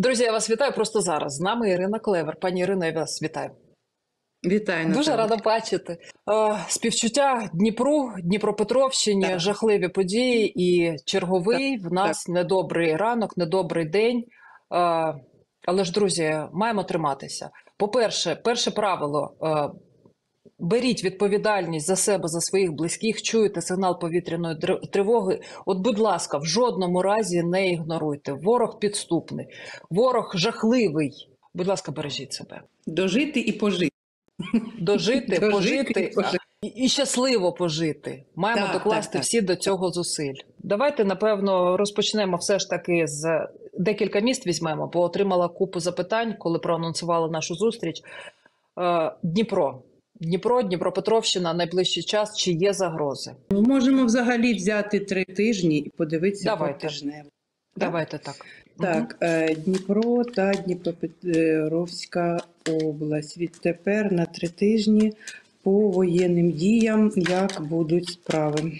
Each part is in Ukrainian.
Друзі, я вас вітаю просто зараз. З нами Ірина Клевер. Пані Ірино, я вас вітаю. Вітаю Дуже рада бачити. Е, співчуття Дніпру, Дніпропетровщині, Так. жахливі події і черговий в нас недобрий ранок, недобрий день. Е, але ж, друзі, маємо триматися. По-перше, перше правило. Беріть відповідальність за себе, за своїх близьких, чуєте сигнал повітряної тривоги. От, будь ласка, в жодному разі не ігноруйте. Ворог підступний, ворог жахливий. Будь ласка, бережіть себе. Дожити і пожити. Дожити, Дожити пожити і пожити. і, щасливо пожити. Маємо Так, докласти так, так. всі до цього зусиль. Давайте, напевно, розпочнемо все ж таки з декілька міст візьмемо, бо отримала купу запитань, коли проанонсували нашу зустріч. Е, Дніпро. Дніпро, Дніпропетровщина, найближчий час. Чи є загрози? Ми можемо взагалі взяти три тижні і подивитися Давайте. по тижневу. Давайте так. Так, угу. Дніпро та Дніпропетровська область. Відтепер на три тижні по воєнним діям, як будуть справи.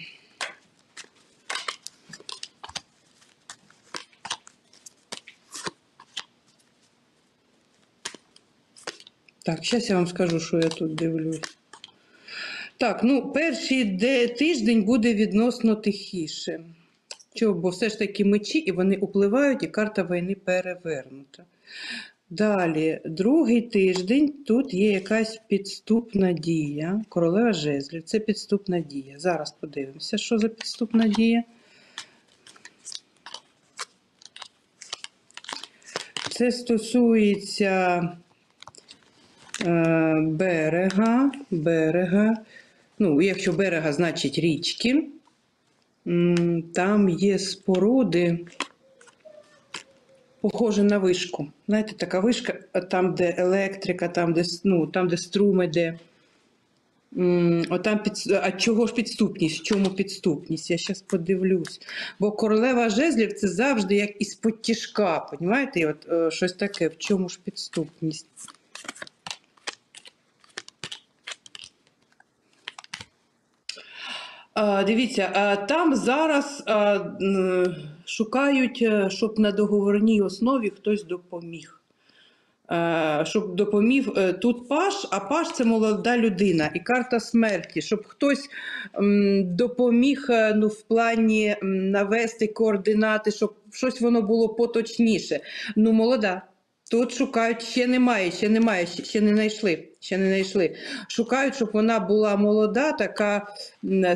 Так, зараз я вам скажу, що я тут дивлюсь. Так, ну перший де, тиждень буде відносно тихіше. Чого? Бо все ж таки мечі, і вони впливають, і карта війни перевернута. Далі, другий тиждень, тут є якась підступна дія. Королева жезлів. Це підступна дія. Зараз подивимося, що за підступна дія. Це стосується берега, берега. Ну, якщо берега, значить річки. Там є споруди, похоже на вишку. Знаєте, така вишка, там, де електрика, там, де, ну, там, де струм іде. М, Отам під... А чого ж підступність? В чому підступність? Я зараз подивлюсь. Бо королева жезлів це завжди як із-под тяжка, понімаєте? От, е, щось таке, в чому ж підступність? Дивіться, там зараз шукають, е, щоб на договорній основі хтось допоміг. Е, Щоб допоміг е, тут паш, а паш це молода людина і карта смерті, щоб хтось допоміг ну, в плані навести координати, щоб щось воно було поточніше. Ну, молода. Тут шукають, ще немає, ще немає, ще не знайшли. Ще не знайшли. Шукають, щоб вона була молода, така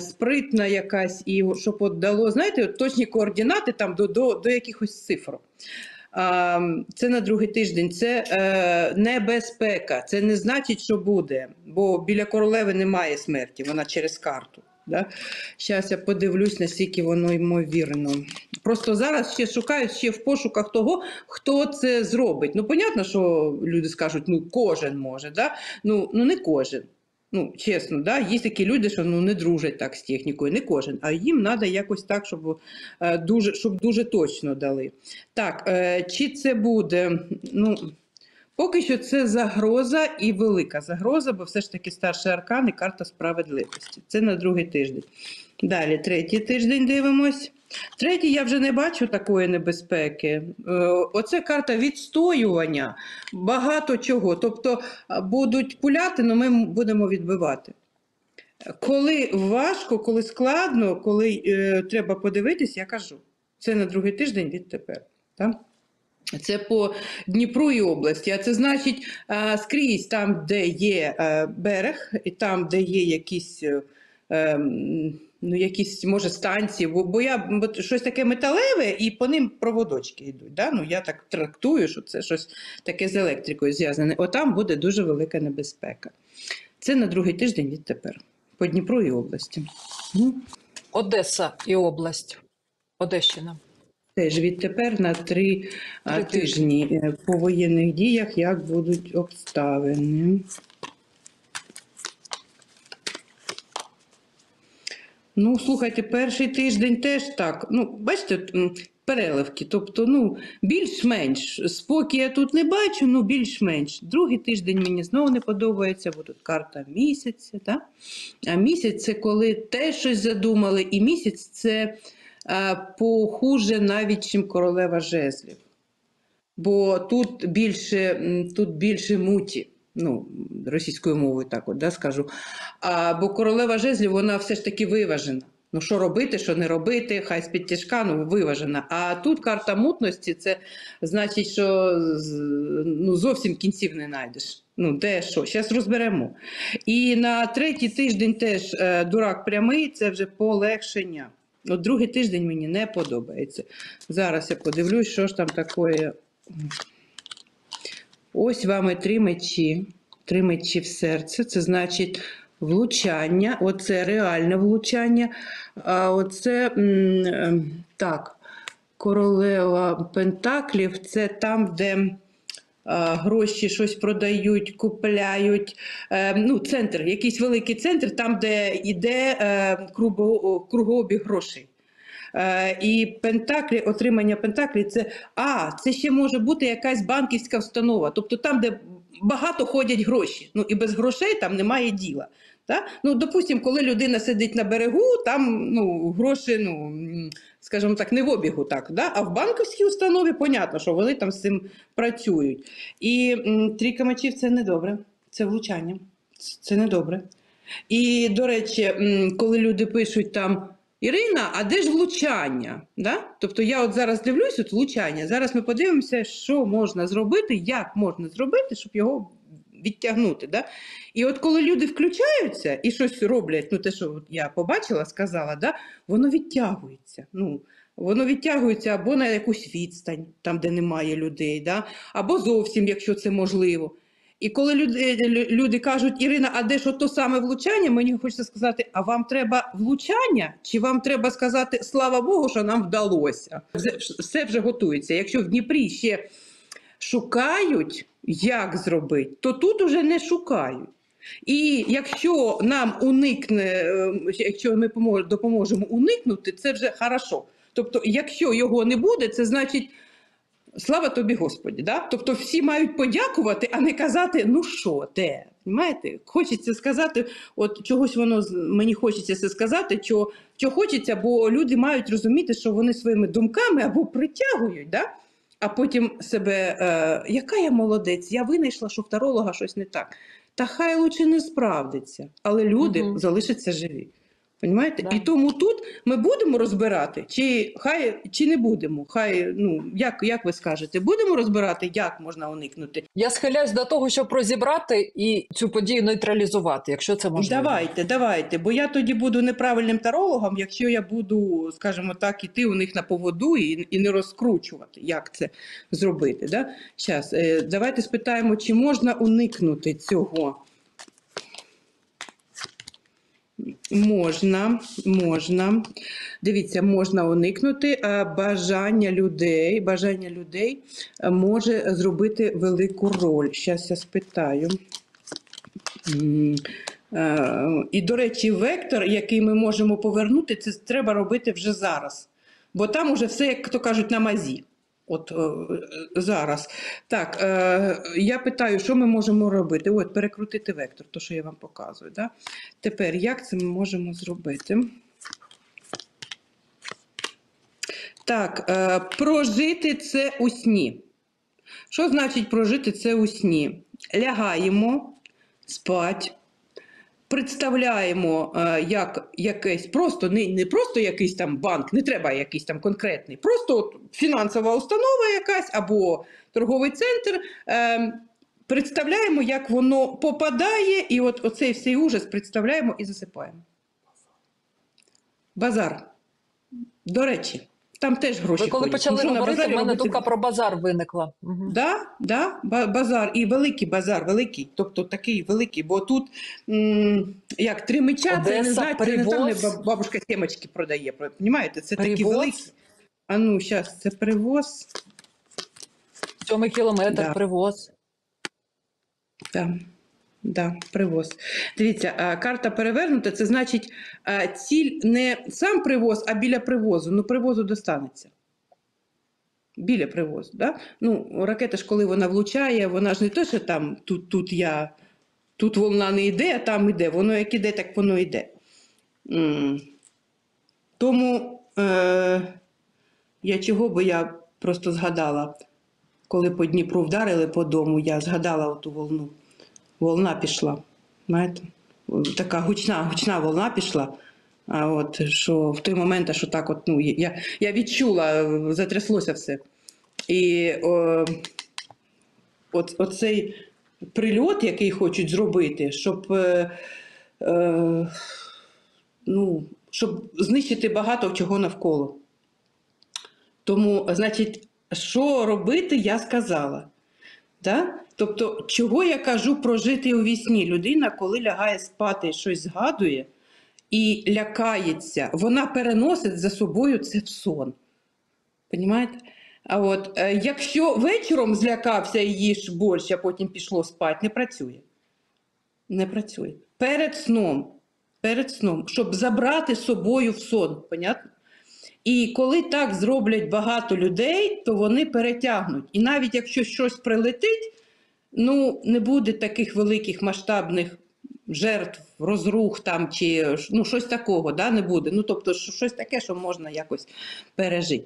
спритна якась, і щоб от дало, знаєте, от точні координати там до, до, до якихось цифр. Це на другий тиждень. Це е, небезпека. Це не значить, що буде, бо біля королеви немає смерті, вона через карту. Да? Зараз я подивлюсь, наскільки воно ймовірно. Просто зараз ще шукають ще в пошуках того, хто це зробить. Ну, понятно, що люди скажуть, ну кожен може, да? ну, ну не кожен. Ну, чесно, да? є такі люди, що ну, не дружать так з технікою, не кожен, а їм треба якось так, щоб, е, дуже, щоб дуже точно дали. Так, е, чи це буде? Ну, поки що це загроза і велика загроза, бо все ж таки старший аркан і карта справедливості. Це на другий тиждень. Далі, третій тиждень дивимось. Третій я вже не бачу такої небезпеки. Е, Оце карта відстоювання, багато чого. Тобто будуть пуляти, але ми будемо відбивати. Коли важко, коли складно, коли е, треба подивитись, я кажу. Це на другий тиждень відтепер. Так? Це по Дніпру і області. А це значить скрізь там, де є е, берег, і там, де є якісь, е, ем, ну, якісь може, станції, бо, я бо щось таке металеве, і по ним проводочки йдуть. Да? Ну, я так трактую, що це щось таке з електрикою зв'язане. Отам буде дуже велика небезпека. Це на другий тиждень відтепер. По Дніпру і області. Одеса і область. Одещина. Теж відтепер на три, а, тижні е, по воєнних діях, як будуть обставини. Ну, слухайте, перший тиждень теж так. Ну, бачите, переливки. Тобто, ну, більш-менш. Спокій я тут не бачу, ну більш-менш. Другий тиждень мені знову не подобається, бо тут карта місяця. Да? А місяць це коли те щось задумали, і місяць це похуже навіть, чим королева жезлів. бо тут більше, тут більше муті. Ну, російською мовою так от, да, скажу. А, бо королева жезлів, вона все ж таки виважена. Ну, що робити, що не робити, хай з-під тяжка, ну, виважена. А тут карта мутності, це значить, що ну, зовсім кінців не знайдеш. Ну, де що? Зараз розберемо. І на третій тиждень теж е, дурак прямий, це вже полегшення. От другий тиждень мені не подобається. Зараз я подивлюсь, що ж там таке. Ось вам і три мечі. Три мечі в серце. Це значить влучання. Оце реальне влучання. А оце ем, так, королева Пентаклів це там, де. А, Гроші щось продають, купляють. Е, ну, центр, якийсь великий центр, там, де йде е, круго- кругообіг грошей. Е, і пентаклі, отримання пентаклі це а, це ще може бути якась банківська установа, тобто там, де багато ходять гроші. Ну і без грошей там немає діла. Та? Ну, допустимо, коли людина сидить на берегу, там ну, гроші, ну, скажімо так, не в обігу, так, да? а в банківській установі, понятно, що вони там з цим працюють. І трійка мечів це недобре, це влучання, Це- недобре. І, до речі, коли люди пишуть там Ірина, а де ж влучання? Да? Тобто я от зараз дивлюсь, от влучання. Зараз ми подивимося, що можна зробити, як можна зробити, щоб його відтягнути. Да? І от коли люди включаються і щось роблять, ну те, що я побачила, сказала, да? воно відтягується. Ну, Воно відтягується або на якусь відстань, там, де немає людей, да? або зовсім, якщо це можливо. І коли люди, люди кажуть, Ірина, а де ж то саме влучання, мені хочеться сказати, а вам треба влучання, чи вам треба сказати слава Богу, що нам вдалося? Все вже готується. Якщо в Дніпрі ще шукають, як зробити, то тут уже не шукають. І якщо нам уникне, е, якщо ми допоможемо уникнути, це вже хорошо. Тобто, якщо його не буде, це значить. Слава тобі, Господі, да? Тобто всі мають подякувати, а не казати, ну що, де? Понимаєте? Хочеться сказати, от чогось воно мені хочеться це сказати, що, що хочеться, бо люди мають розуміти, що вони своїми думками або притягують, да? А потім себе, е, яка я молодець, я винайшла, що в таролога щось не так. Та хай лучше не справдиться, але люди угу. залишаться живі. Понімаєте? Да. І тому тут ми будемо розбирати, чи хай чи не будемо. Хай ну як, як ви скажете, будемо розбирати, як можна уникнути. Я схиляюсь до того, щоб розібрати і цю подію нейтралізувати, якщо це можливо. Давайте, давайте. Бо я тоді буду неправильним тарологом, якщо я буду, скажімо так, іти у них на поводу і, і не розкручувати, як це зробити. Да? Щас, е, давайте спитаємо, чи можна уникнути цього. Можна, можна. Дивіться, можна уникнути а бажання людей. Бажання людей е, може зробити велику роль. Зараз я спитаю. Е, І, до речі, вектор, який ми можемо повернути, це треба робити вже зараз. Бо там уже все, як то кажуть, на мазі. От е, зараз. Так, е, я питаю, що ми можемо робити? От, перекрутити вектор, то, що я вам показую. Да? Тепер, як це ми можемо зробити? Так, е, прожити це у сні. Що значить прожити це у сні? Лягаємо, спать, представляємо е, як якесь, просто не, не просто якийсь там банк, не треба якийсь там конкретний, просто от фінансова установа якась або торговий центр. Е, представляємо, як воно попадає, і от оцей всей ужас представляємо і засипаємо. Базар. До речі, там теж гроші Ви коли ходять. почали що говорити, в мене робити? думка про базар виникла. Да, да, базар і великий базар, великий, тобто такий великий, бо тут м, як три меча, це не знаєте, це не там, де бабушка сімочки продає. Понімаєте? Це такі Привоз? великі. А ну, зараз, це привоз. Сьомий кілометр, Да. привоз. Да, да, привоз. Дивіться, карта перевернута, це значить ціль не сам привоз, а біля привозу. Ну, привозу достанеться. Біля привозу. Да? Ну, ракета ж, коли вона влучає, вона ж не те, що там тут, тут я, тут волна не йде, а там йде. Воно як іде, так воно йде. Тому е, я чого би я просто згадала. коли по Дніпру вдарили по дому, я згадала оту волну. Волна пішла. Знаєте? Така гучна, гучна волна пішла. А от що в той момент, що так, от, ну, я, я відчула, затряслося все. І о, от, оцей прильот, який хочуть зробити, щоб, е, е, ну, щоб знищити багато чого навколо. Тому, значить, що робити, я сказала. Да? Тобто, чого я кажу про жити у вісні? Людина, коли лягає спати, щось згадує і лякається, вона переносить за собою це в сон. Понімаєте? А от е, якщо вечором злякався і їж борщ, а потім пішло спати, не працює. Не працює. Перед сном, перед сном, щоб забрати з собою в сон, понятно? І коли так зроблять багато людей, то вони перетягнуть. І навіть якщо щось прилетить, ну не буде таких великих масштабних жертв, розрух там чи ну, щось такого, да, не буде. Ну, тобто, щось таке, що можна якось пережити.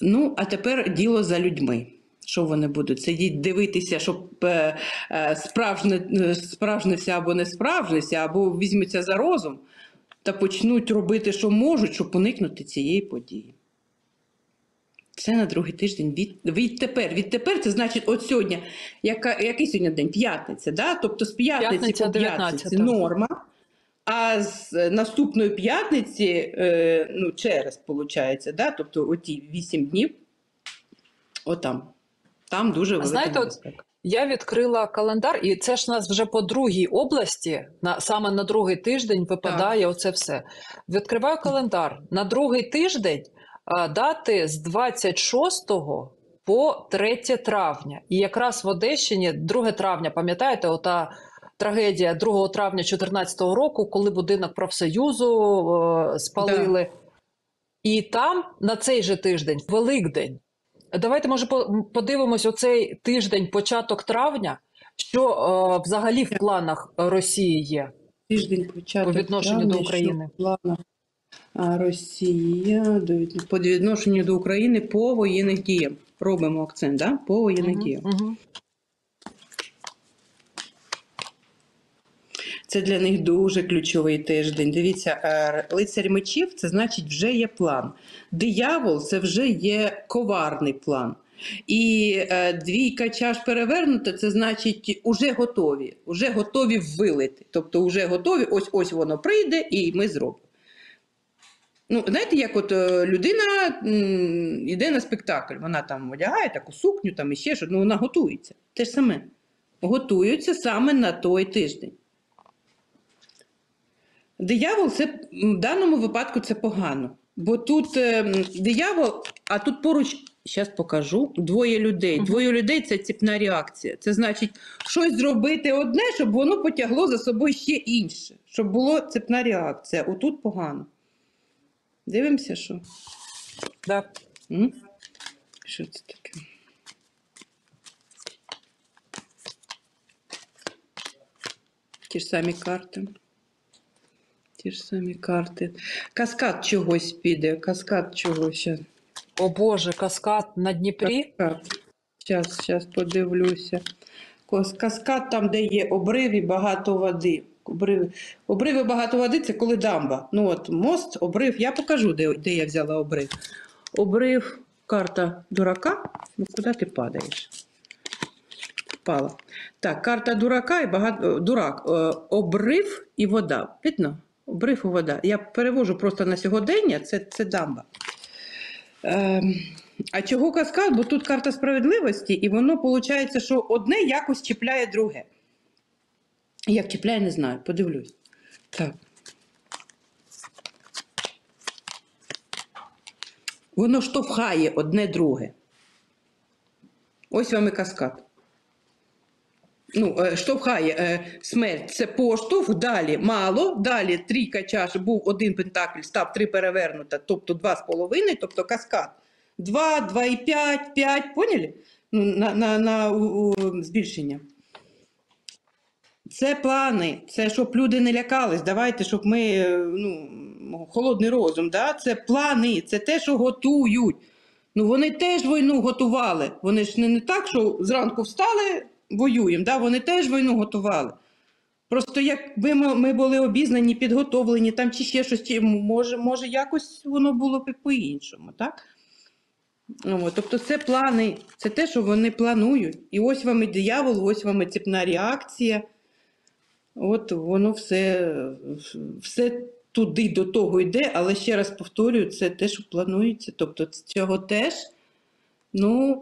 Ну, а тепер діло за людьми. Що вони будуть сидіти, дивитися, щоб е, е, справжне, е, справжнився або не справжнився, або візьмуться за розум та почнуть робити, що можуть, щоб уникнути цієї події. Це на другий тиждень від, відтепер. Відтепер це значить, от сьогодні, яка, який сьогодні день? П'ятниця, да? тобто з п'ятниці по п'ятниці норма, а з е, наступної п'ятниці, е, ну, через, виходить, да? тобто оті 8 днів, отам. Там дуже велика знаєте, от. Я відкрила календар, і це ж у нас вже по другій області, на, саме на другий тиждень випадає оце все. Відкриваю календар. На другий тиждень дати з 26 по 3 травня. І якраз в Одещині 2 травня, пам'ятаєте, ота трагедія 2 травня 2014 року, коли будинок профсоюзу е, спалили. І там на цей же тиждень Великдень. Давайте, може, по- подивимось оцей тиждень, початок травня, що е, взагалі в планах Росії є. Тиждень початок По відношенню травня, до що України. в планах, Росія по відношенню до України по воєнних діям. Робимо акцент, да? по воєнних Мгм, діям. мгм. Це для них дуже ключовий тиждень. Дивіться, е, лицар мечів це значить вже є план. Диявол це вже є коварний план. І е, двійка чаш перевернута, це значить уже готові, уже готові вилити. Тобто, вже готові, ось ось воно прийде, і ми зробимо. Ну, знаєте, як от е, людина м, йде на спектакль, вона там одягає таку сукню, там і ще щось, ну вона готується. Те ж саме. Готуються саме на той тиждень. Диявол це в даному випадку це погано. Бо тут е, диявол, а тут поруч, зараз покажу, двоє людей. Двоє людей це ціпна реакція. Це значить щось зробити одне, щоб воно потягло за собою ще інше. Щоб була цепна реакція. Отут погано. Дивимося, що. Да. М? Що це таке? Ті ж самі карти. Ті ж самі карти. Каскад чогось піде, каскад чогось. О Боже, каскад на Дніпрі. Каскад. Зараз, зараз подивлюся. Каскад там, де є обрив і багато води. Обриви. обриви багато води це коли дамба. Ну от мост, обрив. Я покажу, де, де я взяла обрив. Обрив, карта дурака. Ну, куди ти падаєш? Впала. Так, карта дурака і багато. Дурак. Е, Обрив і вода. Видно? Обрив і вода. Я перевожу просто на сьогодення, це, це дамба. Ем, а чого каскад? Бо тут карта справедливості, і воно виходить, що одне якось чіпляє друге. Як чіпляє, не знаю, подивлюсь. Так. Воно штовхає одне друге. Ось вам і каскад. Ну, е, штовхає е, смерть. Це поштовх, далі мало, далі трійка чаш, був один пентакль, став три перевернута, тобто два з половиною, тобто каскад. Два, два і п'ять, п'ять, поняли? Ну, на, на, на у, у, збільшення. Це плани, це щоб люди не лякались. Давайте, щоб ми, е, ну, холодний розум, да? це плани, це те, що готують. Ну вони теж війну готували. Вони ж не, не так, що зранку встали, воюємо. Да? Вони теж війну готували. Просто якби ми, ми були обізнані, підготовлені там чи ще щось, чи, може, може якось воно було б по-іншому, так? Ну, тобто це плани, це те, що вони планують. І ось вам і диявол, ось вам і цепна реакція. От воно все, все туди до того йде, але ще раз повторюю, це те, що планується. Тобто цього теж, ну,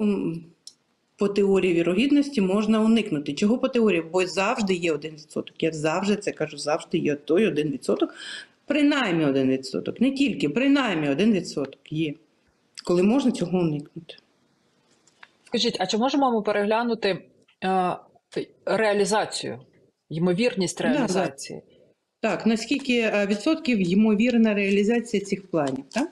по теорії вірогідності можна уникнути. Чого по теорії? Бо завжди є 1%. Я завжди це кажу, завжди є той 1%. Принаймні 1%. Не тільки, принаймні 1% є. Коли можна цього уникнути. Скажіть, а чи можемо ми переглянути е, реалізацію, ймовірність Да, да. реалізації? Так, наскільки е, відсотків ймовірна реалізація цих планів? Так?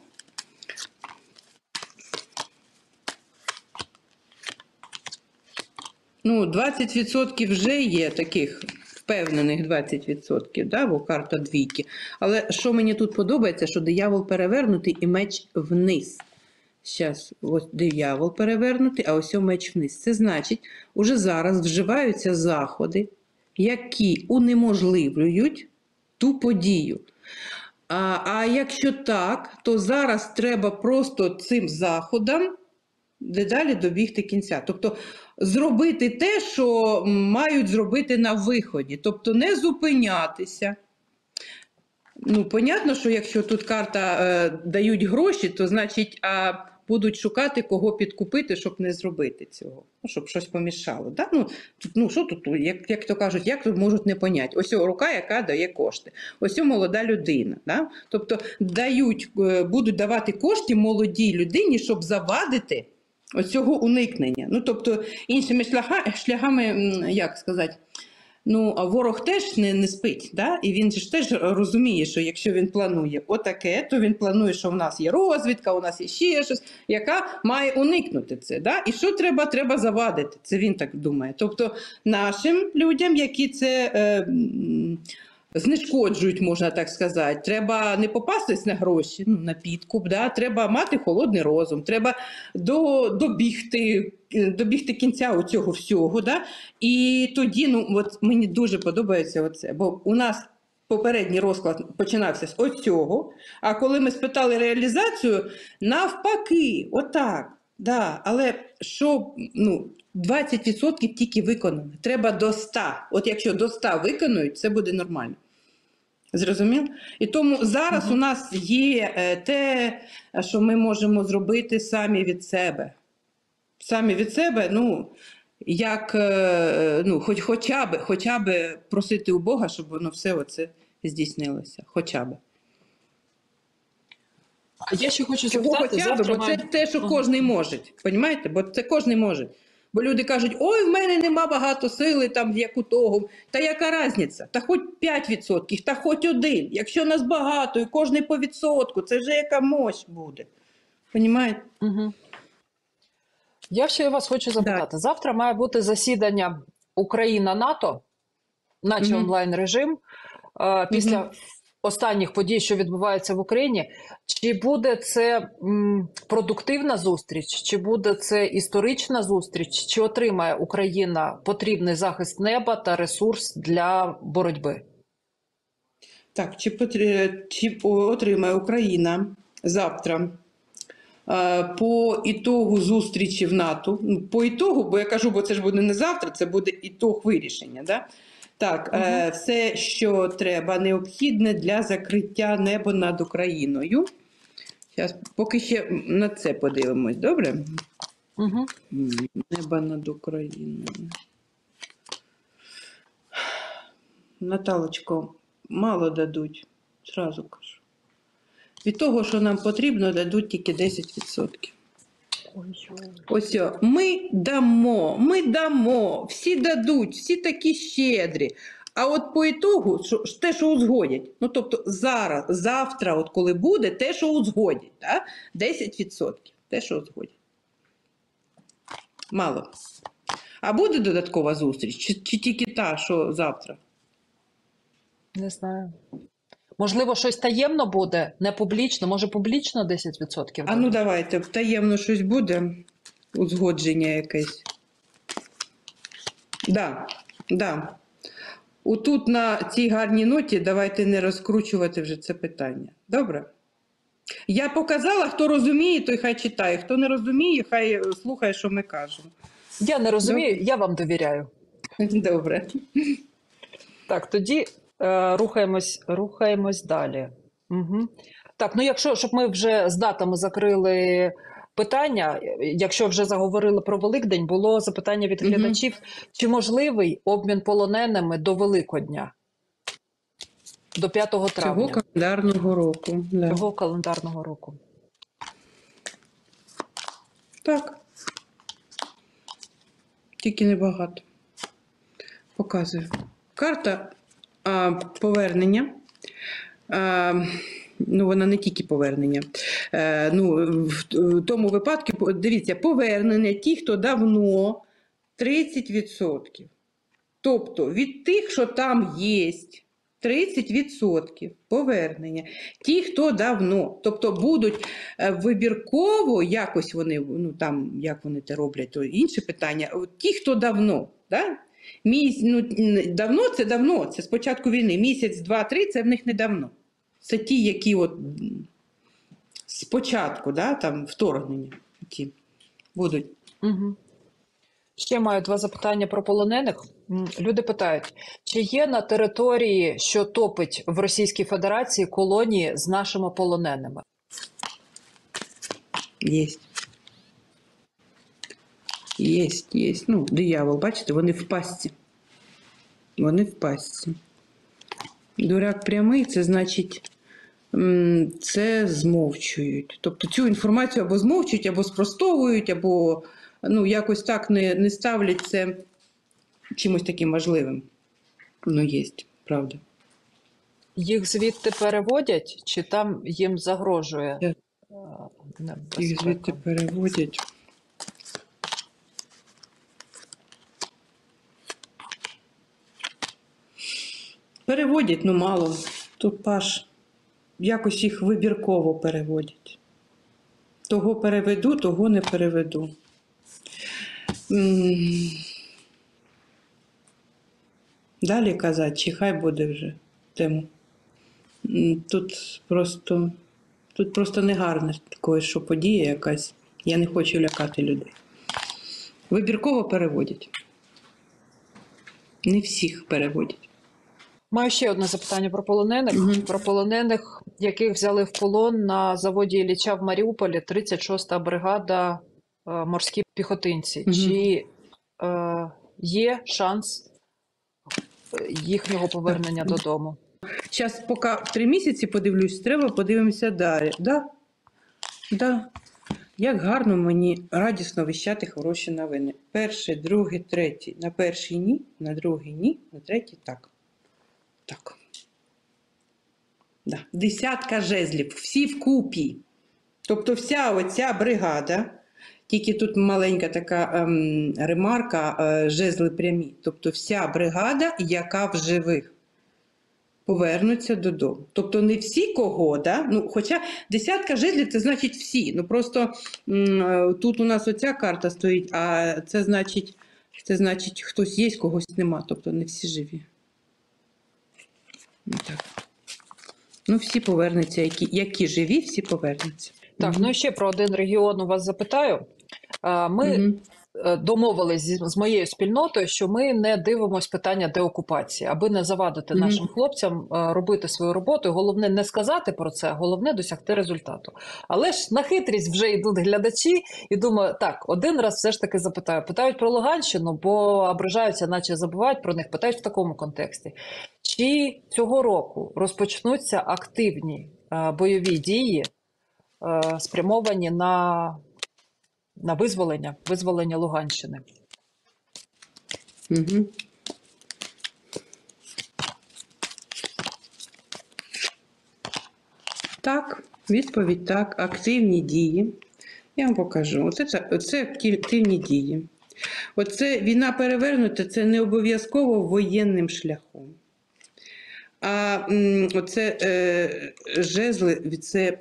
Ну, 20% вже є таких впевнених 20%, да, бо карта двійки. Але що мені тут подобається, що диявол перевернутий і меч вниз. Зараз ось диявол перевернутий, а ось меч вниз. Це значить, уже зараз вживаються заходи, які унеможливлюють ту подію. А, а якщо так, то зараз треба просто цим заходом дедалі добігти кінця. Тобто зробити те, що мають зробити на виході. Тобто не зупинятися. Ну, понятно, що якщо тут карта е, дають гроші, то значить а, будуть шукати, кого підкупити, щоб не зробити цього. Ну, щоб щось помішало. Да? Ну, тут, ну, що тут, як, як то кажуть, як тут можуть не поняти? Ось рука, яка дає кошти. Ось молода людина. Да? Тобто дають, е, будуть давати кошти молодій людині, щоб завадити оцього уникнення. Ну, тобто, іншими шляхами, як сказати, Ну, а ворог теж не, не спить, да? і він ж теж розуміє, що якщо він планує отаке, то він планує, що в нас є розвідка, у нас є ще щось, яка має уникнути це. Да? І що треба? Треба завадити. Це він так думає. Тобто нашим людям, які це е, знешкоджують, можна так сказати, треба не попастись на гроші, ну, на підкуп, да? треба мати холодний розум, треба до, добігти, е, добігти кінця у цього всього. Да? І тоді, ну от мені дуже подобається оце, бо у нас попередній розклад починався з оцього, а коли ми спитали реалізацію, навпаки, отак. Да, але що ну, 20% тільки виконано. Треба до 100. От якщо до 100 виконують, це буде нормально. Зрозумів? І тому зараз Мгм. у нас є е, те, що ми можемо зробити самі від себе. Самі від себе, ну, як е, ну, хоч, хоча б, хоча б просити у Бога, щоб воно все оце здійснилося. Хоча б. А я ще хочу запитати, хоча б, завтра бо це має- те, що кожен може. Понімаєте? Бо це кожен може. Бо люди кажуть, ой, в мене нема багато сили, там, як у того. Та яка різниця? Та хоч 5%, та хоч один. Якщо нас багато і кожний по відсотку, це вже яка мощь буде. Понімаєте? Угу. Я ще вас хочу запитати. Завтра має бути засідання Україна-НАТО, наче Мгм. онлайн режим. Е, Після Мгм. Останніх подій, що відбуваються в Україні, чи буде це продуктивна зустріч, чи буде це історична зустріч, чи отримає Україна потрібний захист неба та ресурс для боротьби? Так, чи, потрі... чи отримає Україна завтра е, по ітогу зустрічі в НАТО? Ну, по ітогу, бо я кажу, бо це ж буде не завтра, це буде ітог вирішення. Да? Так, е, все, що треба, необхідне для закриття неба над Україною. Зараз поки ще на це подивимось, добре? Угу. Небо над Україною. Наталочко, мало дадуть, зразу кажу. Від того, що нам потрібно, дадуть тільки 10%. Ось о, ми дамо, ми дамо, всі дадуть, всі такі щедрі. А от по ітогу, що, те, що узгодять, ну тобто зараз, завтра, от коли буде, те, що узгодять, да? 10%, те, що узгодять. Мало. А буде додаткова зустріч? Чи, чи тільки та, що завтра? Не знаю. Можливо, щось таємно буде, не публічно, може публічно 10%? А ну давайте, таємно щось буде, узгодження якесь. Да, да. Отут на цій гарній ноті давайте не розкручувати вже це питання. Добре? Я показала, хто розуміє, той хай читає. Хто не розуміє, хай е, слухає, що ми кажемо. Я не розумію, я вам довіряю. Добре. Так, тоді е, рухаємось, рухаємось далі. Угу. Так, ну якщо щоб ми вже з датами закрили питання, якщо вже заговорили про Великдень, було запитання від глядачів: чи можливий обмін полоненими до Великодня, до 5 травня Цього календарного року. Да. цього календарного року? Так. Тільки небагато. Показую. Карта повернення. Ну, вона не тільки повернення. Е, ну, в, тому випадку, дивіться, повернення ті, хто давно 30%. Тобто від тих, що там є, 30% повернення. Ті, хто давно, тобто будуть е, вибірково, якось вони, ну там, як вони це роблять, то інше питання. Ті, хто давно, да? Міс, ну, давно це давно, це з початку війни. Місяць, два, три це в них не давно. Це ті, які от спочатку, да, там, вторгнення ті будуть. Угу. Ще маю два запитання про полонених. Люди питають, чи є на території, що топить в Російській Федерації, колонії з нашими полоненими? Єсть. Єсть, єсть. Ну, диявол, бачите, вони в пастці. Вони в пастці. Дурак прямий, це значить, це змовчують. Тобто цю інформацію або змовчують, або спростовують, або ну, якось так не, не ставлять це чимось таким важливим. Ну, єсть, правда. Їх звідти переводять, чи там їм загрожує? Е. е. Їх звідти переводять. Переводять, ну мало. Тут паш якось їх вибірково переводять. Того переведу, того не переведу. Далі казати, чи хай буде вже тему. Тут просто, тут просто негарне такое, що подія якась. Я не хочу лякати людей. Вибірково переводять. Не всіх переводять. Маю ще одне запитання про полонених. Мгм. Про полонених, яких взяли в полон на заводі Ілліча в Маріуполі, 36-та бригада е, морські піхотинці. Мгм. Чи е, є шанс е, їхнього повернення додому? Зараз, поки три місяці подивлюсь, треба подивимося далі. Да? Да. Як гарно мені радісно віщати хороші новини. Перший, другий, третій. На перший ні, на другий ні, на третій так. Так. Да. Десятка жезлів, всі вкупі. Тобто вся оця бригада, тільки тут маленька така ем, ремарка, е, жезли прямі. Тобто вся бригада, яка в живих повернуться додому. Тобто не всі кого, да? ну, хоча десятка жезлів це значить всі. Ну просто м, е, тут у нас оця карта стоїть, а це значить, це значить хтось є, когось нема. Тобто не всі живі. Ну, так. Ну, всі повернуться, які, які живі, всі повернуться. Так, ну і ще про один регіон у вас запитаю. Е, Ми Мгм. Е, домовились з моєю спільнотою, що ми не дивимось питання деокупації, аби не завадити Мгм. нашим хлопцям е, робити свою роботу. Головне не сказати про це, головне досягти результату. Але ж на хитрість вже йдуть глядачі, і думаю, так, один раз все ж таки запитаю. Питають про Луганщину, бо ображаються, наче забувають про них. Питають в такому контексті. Чи цього року розпочнуться активні е, бойові дії, спрямовані на, на визволення, визволення Луганщини? Угу. Так, відповідь так. Активні дії. Я вам покажу. Оце, це, оце активні дії. Оце війна перевернута, це не обов'язково воєнним шляхом. А оце е, жезли це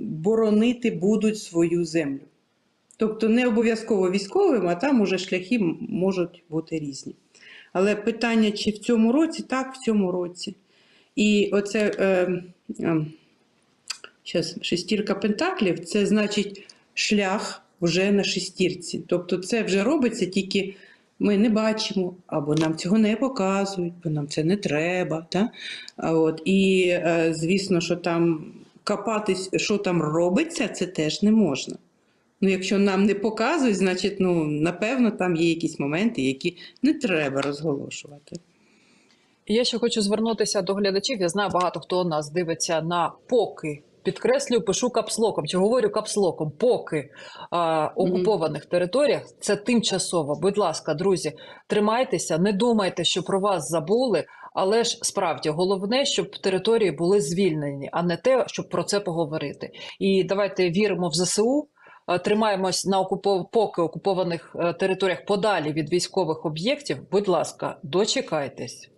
боронити будуть свою землю. Тобто не обов'язково військовим, а там уже шляхи можуть бути різні. Але питання, чи в цьому році, так, в цьому році. І оце е, е, щас, шестірка пентаклів це значить шлях вже на шестірці. Тобто це вже робиться, тільки ми не бачимо, або нам цього не показують, бо нам це не треба. Та? От, і е, звісно, що там копатись, що там робиться, це теж не можна. Ну, якщо нам не показують, значить, ну, напевно, там є якісь моменти, які не треба розголошувати. Я ще хочу звернутися до глядачів. Я знаю, багато хто нас дивиться на поки. Підкреслюю, пишу капслоком чи говорю капслоком, поки а, окупованих територіях це тимчасово. Будь ласка, друзі, тримайтеся, не думайте, що про вас забули, але ж справді головне, щоб території були звільнені, а не те, щоб про це поговорити. І давайте віримо в ЗСУ. Е, Тримаємось на окупов... поки окупованих е, територіях подалі від військових об'єктів. Будь ласка, дочекайтесь.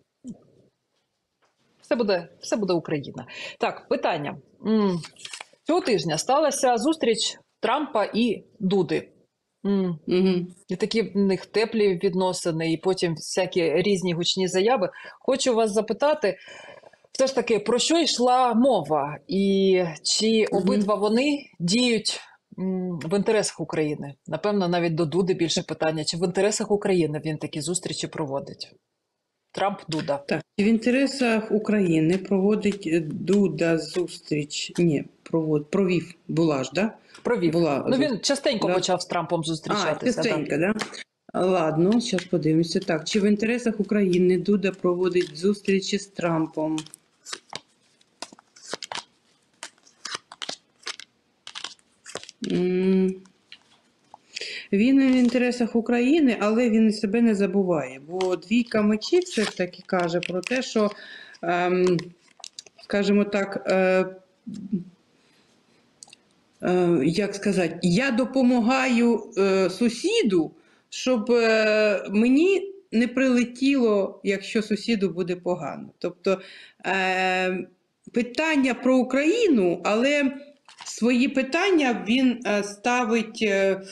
Все буде, все буде Україна. Так, питання. Цього тижня сталася зустріч Трампа і Дуди. Угу. І такі в них теплі відносини, і потім всякі різні гучні заяви. Хочу вас запитати, все ж таки, про що йшла мова, і чи обидва вони діють в інтересах України? Напевно, навіть до Дуди більше питання: чи в інтересах України він такі зустрічі проводить? Трамп Дуда. Так, в інтересах України проводить е, Дуда зустріч. Ні, провод, провів, була ж, да? Провів. Була Ну він частенько Да. почав з Трампом А, зустрічатися. да. частенько, да? Ладно, зараз подивимося. Так, чи в інтересах України Дуда проводить зустрічі з Трампом? Він в інтересах України, але він себе не забуває. Бо двійка мечів все ж таки каже про те, що, ем, скажімо так, е, е, як сказати, я допомагаю е, сусіду, щоб мені не прилетіло, якщо сусіду буде погано. Тобто е, питання про Україну, але свої питання він е, ставить е,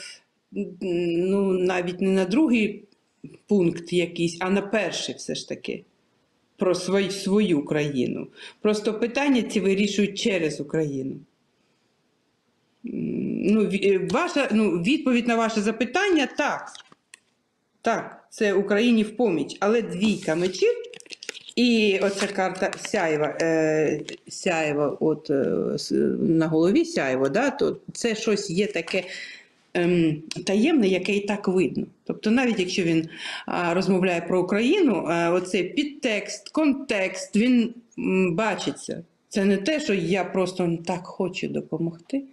ну, навіть не на другий пункт якийсь, а на перший все ж таки. Про свою, свою країну. Просто питання ці вирішують через Україну. Ну, е, ваша, ну, відповідь на ваше запитання так. Так, це Україні в поміч, але двійка мечів і оця карта сяєва, е, сяєва от, е, на голові сяєво, да, то це щось є таке ем, таємне, яке і так видно. Тобто, навіть якщо він а, розмовляє про Україну, а, оцей підтекст, контекст, він м, бачиться. Це не те, що я просто так хочу допомогти.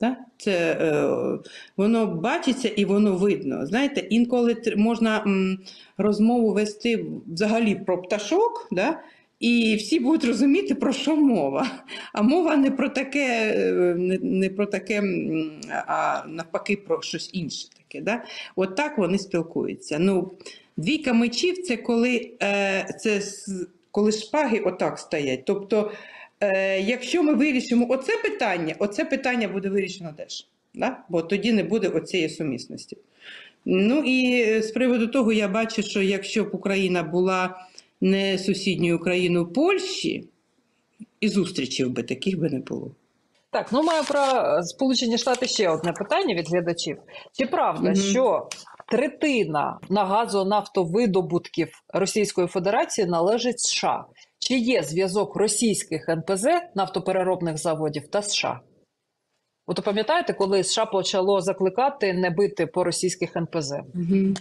Да? Це е, воно бачиться і воно видно. Знаєте, інколи можна м, розмову вести взагалі про пташок, да? і всі будуть розуміти, про що мова. А мова не про таке, е, не, не про таке, а навпаки, про щось інше таке. Да? От так вони спілкуються. Ну, двійка мечів це коли, е, це коли шпаги отак стоять. Тобто, е, якщо ми вирішимо оце питання, оце питання буде вирішено теж. Да? Бо тоді не буде оцієї сумісності. Ну і е, з приводу того, я бачу, що якщо б Україна була не сусідньою країною Польщі, і зустрічів би таких би не було. Так, ну маю про Сполучені Штати ще одне питання від глядачів. Чи правда, Мгм. що третина на газонафтовидобутків Російської Федерації належить США? Чи є зв'язок російських НПЗ нафтопереробних заводів та США? От пам'ятаєте, коли США почало закликати не бити по російських НПЗ? Угу.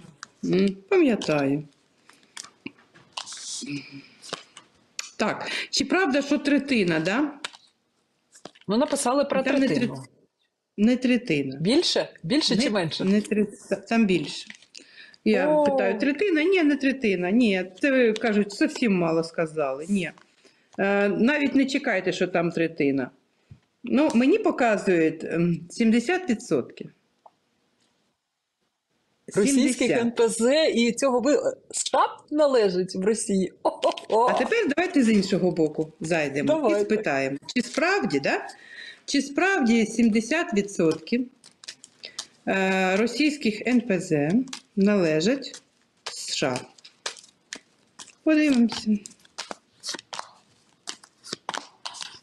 Пам'ятаю. Так, чи правда, що третина, да? Ну, написали про Там третину. Не третина. Більше? Більше не, чи менше? Не Там більше. Я О. питаю, третина? Ні, не третина. Ні, це кажуть, зовсім мало сказали. Ні. Е, навіть не чекайте, що там третина. Ну, мені показують ем, 70%. Російських НПЗ і цього ви США належить в Росії. О-хо-хо. О, А тепер давайте з іншого боку зайдемо Давайте. і спитаємо, чи справді, да? Чи справді 70% е, російських НПЗ належать США? Подивимося.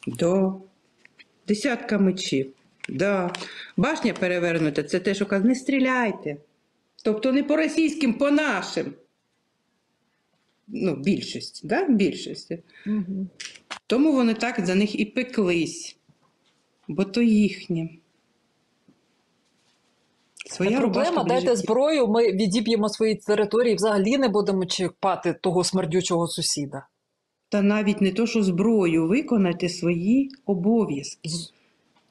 До десятка мечів. Да. Башня перевернута, це те, що каже, не стріляйте. Тобто не по російським, по нашим. Ну, більшість, да? більшості. Мгм. Тому вони так за них і пеклись, бо то їхнє. Своя проблема, дайте зброю, ми відіб'ємо свої території, взагалі не будемо чіпати того смердючого сусіда. Та навіть не то, що зброю, виконати свої обов'язки.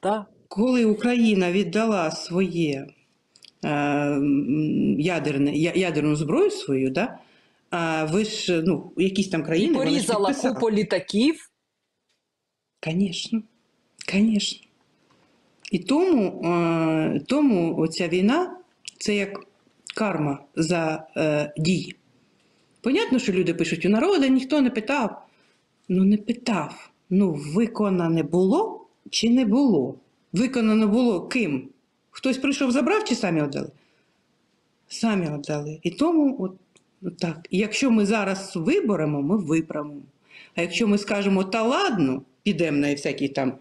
Да? Коли Україна віддала своє е, ядерне, ядерну зброю свою, да? а ви ж ну, якісь там країни. порізала купу літаків. Конечно, конечно. І тому, е, тому оця війна це як карма за е, дії. Понятно, що люди пишуть, у народу ніхто не питав. Ну, не питав. Ну, виконане було чи не було? Виконано було ким? Хтось прийшов, забрав чи самі віддали? Самі віддали. І тому, от, от так. Якщо ми зараз виберемо, ми виправимо. А якщо ми скажемо, та ладно, підемо на всякі там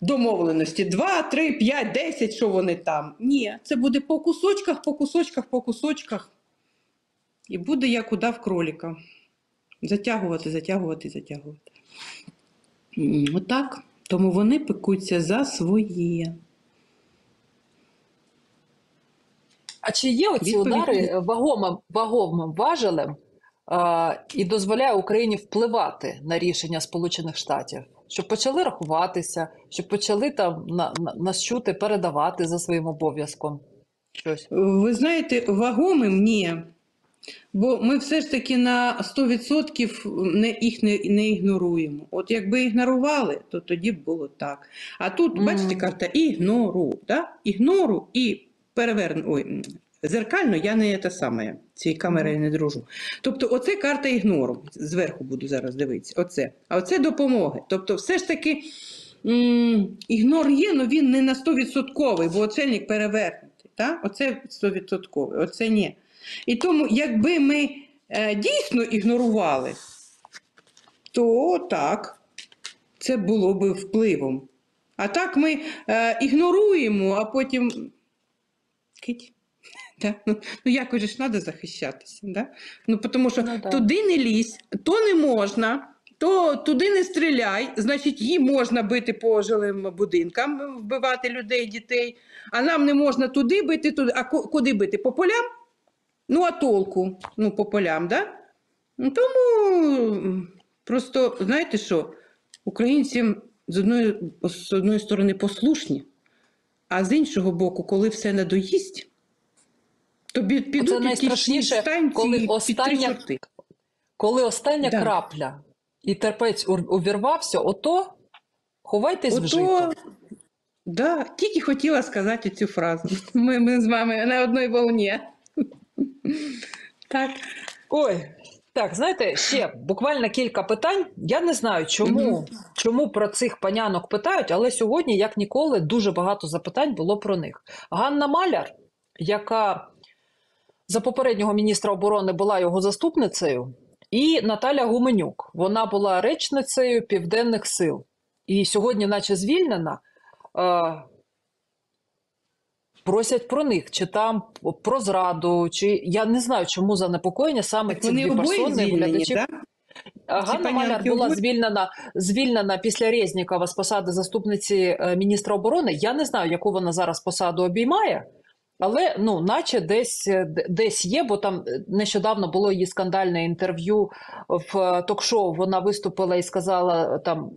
домовленості 2, 3, 5, 10, що вони там. Ні, це буде по кусочках, по кусочках, по кусочках. І буде як удав кроліка. Затягувати, затягувати, затягувати. Отак. Тому вони пекуться за своє. А чи є оці Відповідь удари вагомим, вагомим важелем е, і дозволяє Україні впливати на рішення Сполучених Штатів? Щоб почали рахуватися, щоб почали там на, на, нас чути, передавати за своїм обов'язком щось. Ви знаєте, вагомим ні. Бо ми все ж таки на 100% не, їх не, не ігноруємо. От якби ігнорували, то тоді б було так. А тут, Мгм. бачите, карта ігнору. Да? Ігнору і переверну. Ой, зеркально я не те саме. Цією камерою не дружу. Тобто, оце карта ігнору. Зверху буду зараз дивитися. Оце. А оце допомоги. Тобто, все ж таки м, ігнор є, але він не на 100%, бо оцельник перевернутий. Да? Оце 100%, оце ні. І тому, якби ми е, дійсно ігнорували, то так, це було би впливом. А так ми е, ігноруємо, а потім. Кить. Да? Ну, ну якось ж треба захищатися. Да? Ну, тому що Ну, да. туди не лізь, то не можна, то туди не стріляй, значить, їм можна бити по жилим будинкам, вбивати людей, дітей, а нам не можна туди бити, туди. А куди бити? По полям? Ну, а толку? Ну, по полям, да? Ну, Тому просто, знаєте що, українці з одної, з одної сторони послушні, а з іншого боку, коли все надоїсть, то бі- підуть якісь найстрашніше, станції коли остання- Коли остання Да. крапля і терпець увірвався, ото ховайтесь в жито. Да, тільки хотіла сказати цю фразу. Ми, ми з вами на одній волні. Так. Ой, так, знаєте, ще буквально кілька питань. Я не знаю, чому, чому про цих панянок питають, але сьогодні, як ніколи, дуже багато запитань було про них. Ганна Маляр, яка за попереднього міністра оборони була його заступницею, і Наталя Гуменюк. Вона була речницею Південних сил. І сьогодні, наче звільнена, е, просять про них, чи там про зраду, чи я не знаю, чому занепокоєння саме Так ці вони дві персони глядачів. да? Ганна Маляр була звільнена, звільнена після Резнікова з посади заступниці е, міністра оборони. Я не знаю, яку вона зараз посаду обіймає, але ну, наче десь, е, десь є, бо там е, нещодавно було її скандальне інтерв'ю в е, ток-шоу. Вона виступила і сказала там.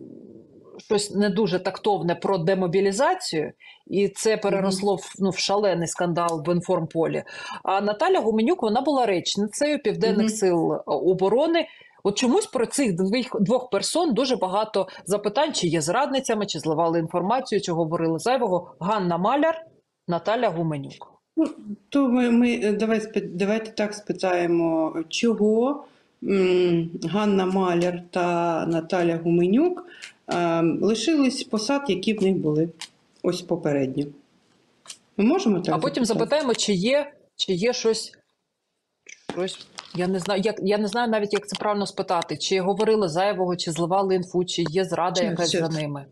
Щось не дуже тактовне про демобілізацію, і це переросло в, ну, в шалений скандал в інформполі. А Наталя Гуменюк вона була речницею Південних Мгм. сил е, оборони. От чомусь про цих двох, двох персон дуже багато запитань, чи є зрадницями, чи зливали інформацію, чи говорили зайвого. Ганна Маляр, Наталя Гуменюк. Ну, то ми, ми е, давай, давайте так спитаємо, чого Ганна Маляр та Наталя Гуменюк е, лишились посад, які в них були ось попередньо. Ми можемо так А потім запитати? запитаємо, чи є, чи є щось. щось я не знаю, як я не знаю навіть, як це правильно спитати, чи говорили зайвого, чи зливали інфу, чи є зрада Щас, якась щас. за ними.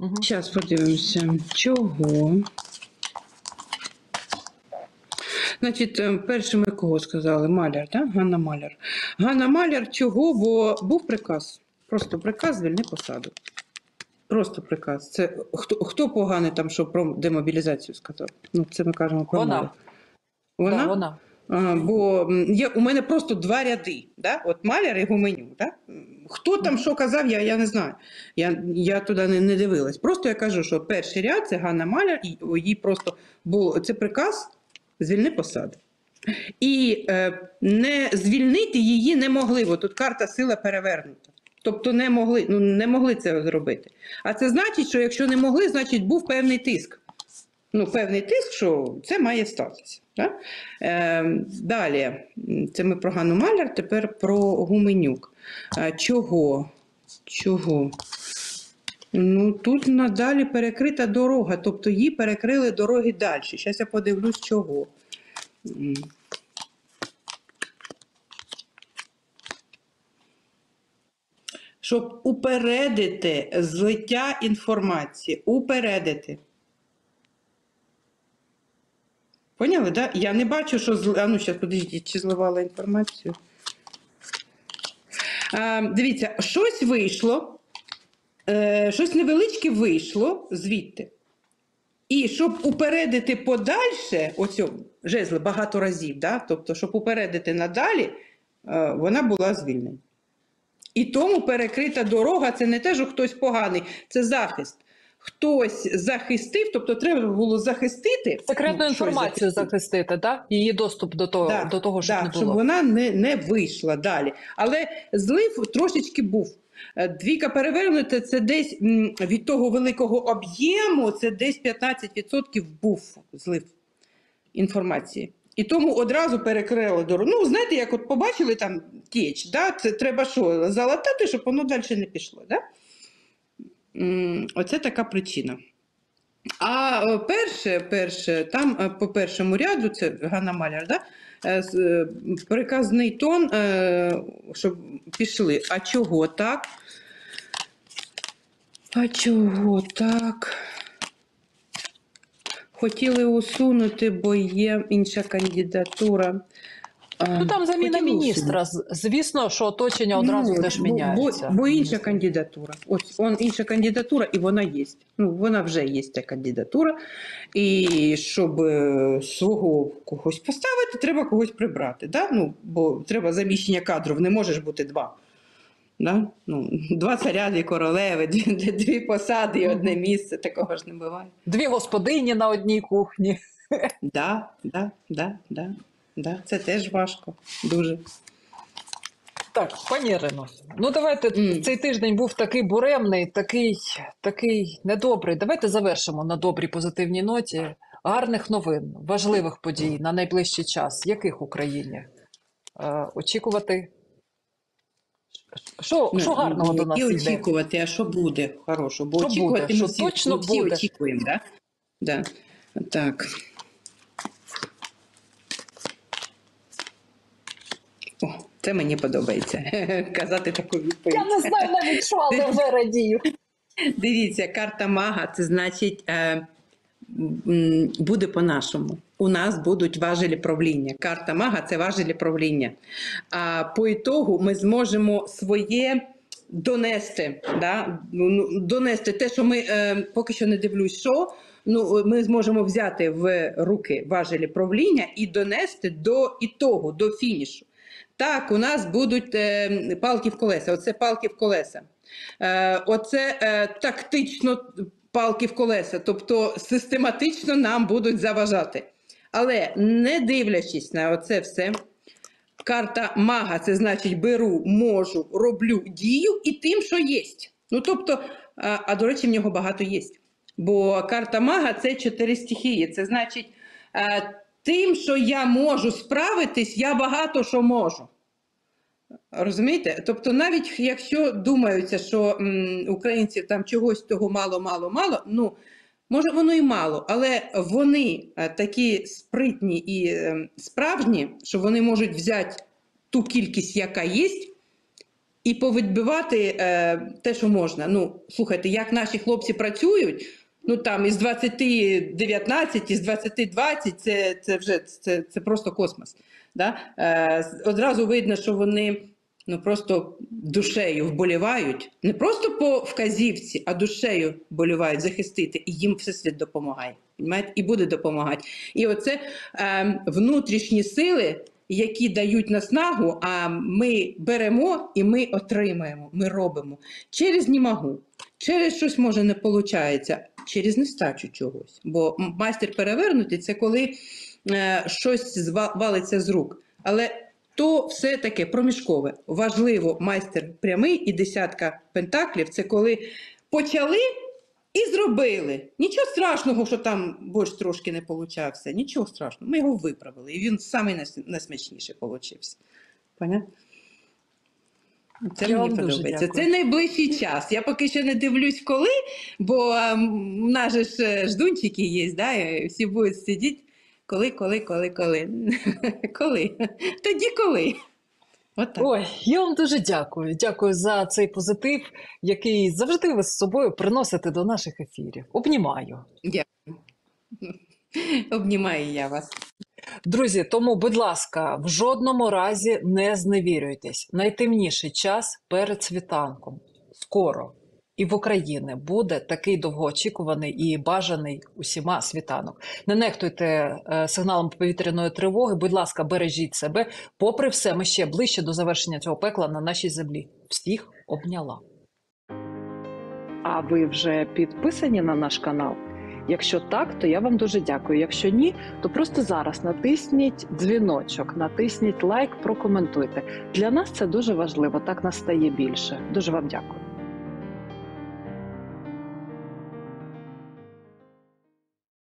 Угу. Зараз подивимося, чого. Значить, е, першими кого сказали? Маляр, так? Ганна Маляр. Ганна Маляр чого? Бо був приказ. Просто приказ звільни посаду. Просто приказ. Це хто, хто поганий там, що про демобілізацію сказав? Ну, це ми кажемо про Вона. Маляр. Вона? Да, вона. А, бо є, у мене просто два ряди. Да? От Маляр і Гуменю. Да? Хто там що казав, я, я не знаю. Я, я туди не, не дивилась. Просто я кажу, що перший ряд це Ганна Маляр, і їй просто був це приказ звільни посаду. І е, не звільнити її неможливо. Тут карта сила перевернута. Тобто не могли, ну, не могли це зробити. А це значить, що якщо не могли, значить був певний тиск. Ну, певний тиск, що це має статися. Да? Е, далі, це ми про Ганну Маляр, тепер про Гуменюк. Е, чого? Чого? Ну, тут надалі перекрита дорога, тобто їй перекрили дороги далі. Зараз я подивлюсь, чого. Щоб упередити злиття інформації, упередити. Поняли, да? Я не бачу, що зли... А ну, зараз подивіть, чи зливала інформацію. А, дивіться, щось вийшло, е, щось невеличке вийшло звідти. І щоб упередити подальше, оцю жезли багато разів, да? тобто, щоб упередити надалі, е, вона була звільнена. І тому перекрита дорога це не те, що хтось поганий, це захист. Хтось захистив, тобто треба було захистити Секретну ну, інформацію захистити. захистити, так? Її доступ до того, Да, до того щоб да, не щоб вона не, не вийшла далі. Але злив трошечки був. Е, Двійка перевернута це десь від того великого об'єму, це десь 15% був злив інформації. І тому одразу перекрили дорогу. Ну, знаєте, як от побачили там тіч, да? це треба що, залатати, щоб воно далі не пішло. Да? Оце така причина. А е, перше, перше, там е, по першому ряду, це Ганна Маляр, да? Е, е, приказний тон, е, щоб пішли. А чого так? А чого так? Хотіли усунути, бо є інша кандидатура. Ну там заміна хотіли міністра. Звісно, що оточення одразу Ну, теж міняється. Бо, бо інша кандидатура. Ось он інша кандидатура, і вона є. Ну, вона вже є ця кандидатура. І щоб е, свого когось поставити, треба когось прибрати. Да? Ну, бо треба заміщення кадрів, не можеш бути два. Да? Ну, два царя, дві королеви, дві, дві, дві посади і одне місце. Такого ж не буває. Дві господині на одній кухні. Да, да, да, да, да. Це теж важко. Дуже. Так, пані Ірино, ну давайте Мгм. цей тиждень був такий буремний, такий, такий недобрий. Давайте завершимо на добрій позитивній ноті. Гарних новин, важливих подій на найближчий час. Яких Україні? Е, очікувати. Що, що Ну, гарного до нас І очікувати, а що буде хорошого? Бо Що очікувати буде? ми Що всі, точно ми всі буде? очікуємо, да? Да. Так. О, це мені подобається. Казати таку відповідь. Я не знаю навіть що, але вже радію. Дивіться, карта мага це значить е, буде по-нашому. У нас будуть важелі правління. Карта мага це важелі правління. А по ітогу ми зможемо своє донести. Да? Ну, Донести те, що ми е, поки що не дивлюсь, що. Ну, ми зможемо взяти в руки важелі правління і донести до ітогу, до фінішу. Так, у нас будуть е, палки в колеса. Оце палки в колеса. Е, оце е, тактично палки в колеса, тобто систематично нам будуть заважати. Але не дивлячись на оце все, карта мага це значить беру, можу, роблю дію і тим, що є. Ну тобто, а, а до речі, в нього багато є. Бо карта мага це чотири стихії. Це значить, е, тим, що я можу справитись, я багато що можу. Розумієте? Тобто, навіть якщо думаються, що м, українців там чогось того мало, мало, мало, ну може воно і мало, але вони е, такі спритні і е, справжні, що вони можуть взяти ту кількість, яка є, і повідбивати е, те, що можна. Ну, слухайте, як наші хлопці працюють. Ну там із 20 19, із 20 20, це, це вже це, це просто космос. Да? Е, одразу видно, що вони ну, просто душею вболівають, не просто по вказівці, а душею вболівають захистити, і їм всесвіт допомагає. Понімаєте? І буде допомагати. І оце е, внутрішні сили, які дають наснагу, а ми беремо і ми отримаємо, ми робимо через не можу. Через щось може не виходить, через нестачу чогось. Бо майстер перевернутий це коли е, щось валиться з рук. Але то все таке проміжкове. Важливо, майстер прямий і десятка пентаклів це коли почали і зробили. Нічого страшного, що там борщ трошки не получався. Нічого страшного. Ми його виправили, і він самий найс- получився. Понятно? Це Я мені подобається. Це найближчий час. Я поки що не дивлюсь, коли, бо ем, в нас же ж е, ждунчики є, да? і всі будуть сидіти. Коли, коли, коли, коли. коли? Тоді коли. От так. Ой, я вам дуже дякую. Дякую за цей позитив, який завжди ви з собою приносите до наших ефірів. Обнімаю. Обнімаю я вас. Друзі, тому, будь ласка, в жодному разі не зневірюйтесь. Найтемніший час перед світанком. Скоро. І в Україні буде такий довгоочікуваний і бажаний усіма світанок. Не нехтуйте е, сигналом повітряної тривоги. Будь ласка, бережіть себе. Попри все, ми ще ближче до завершення цього пекла на нашій землі. Всіх обняла. А ви вже підписані на наш канал? Якщо так, то я вам дуже дякую. Якщо ні, то просто зараз натисніть дзвіночок, натисніть лайк, прокоментуйте. Для нас це дуже важливо. Так нас стає більше. Дуже вам дякую.